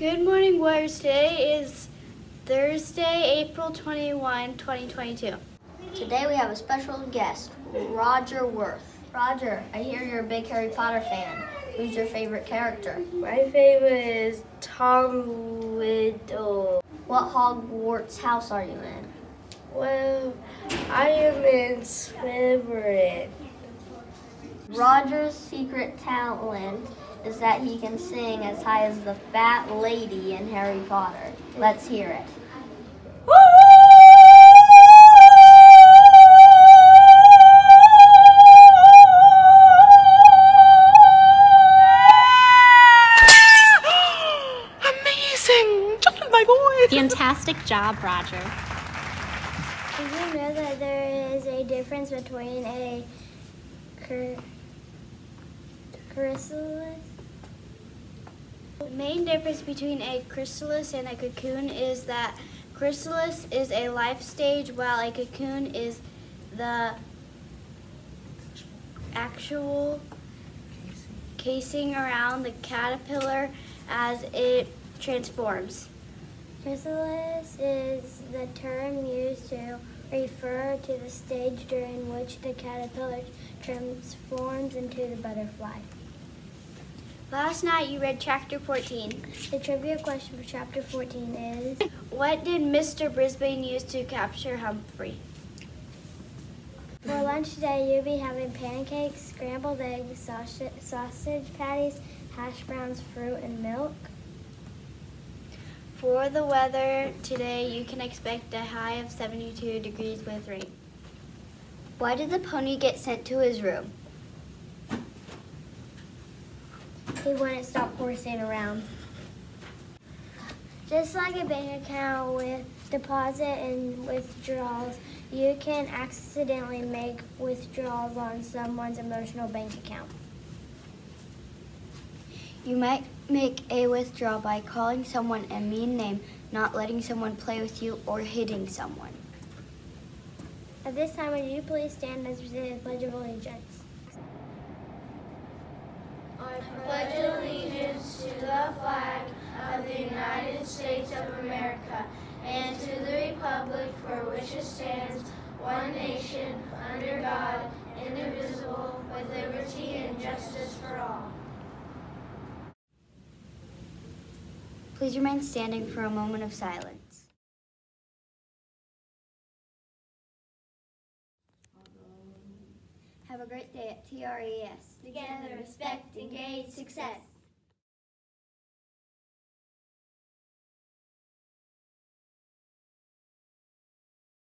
Good morning, Warriors. Today is Thursday, April 21, 2022. Today we have a special guest, Roger Worth. Roger, I hear you're a big Harry Potter fan. Who's your favorite character? My favorite is Tom Riddle. What Hogwarts house are you in? Well, I am in Slytherin. Roger's secret talent is that he can sing as high as the fat lady in Harry Potter. Let's hear it. Amazing! Just like my voice! Fantastic job, Roger. Did you know that there is a difference between a chrysalis? The main difference between a chrysalis and a cocoon is that chrysalis is a life stage while a cocoon is the actual casing around the caterpillar as it transforms. Chrysalis is the term used to refer to the stage during which the caterpillar transforms into the butterfly. Last night you read chapter 14. The trivia question for chapter 14 is What did Mr. Brisbane use to capture Humphrey? For lunch today, you'll be having pancakes, scrambled eggs, sausage, sausage patties, hash browns, fruit, and milk. For the weather today, you can expect a high of 72 degrees with rain. Why did the pony get sent to his room? He wouldn't stop horsing around. Just like a bank account with deposit and withdrawals, you can accidentally make withdrawals on someone's emotional bank account. You might make a withdrawal by calling someone a mean name, not letting someone play with you, or hitting someone. At this time, would you please stand as we say the Pledge of Allegiance? pledge allegiance to the flag of the United States of America and to the republic for stands, one nation, under God, indivisible, with liberty and justice for all. Please remain standing for a moment of silence. Have a great day at TRES. Together, respect, engage, success.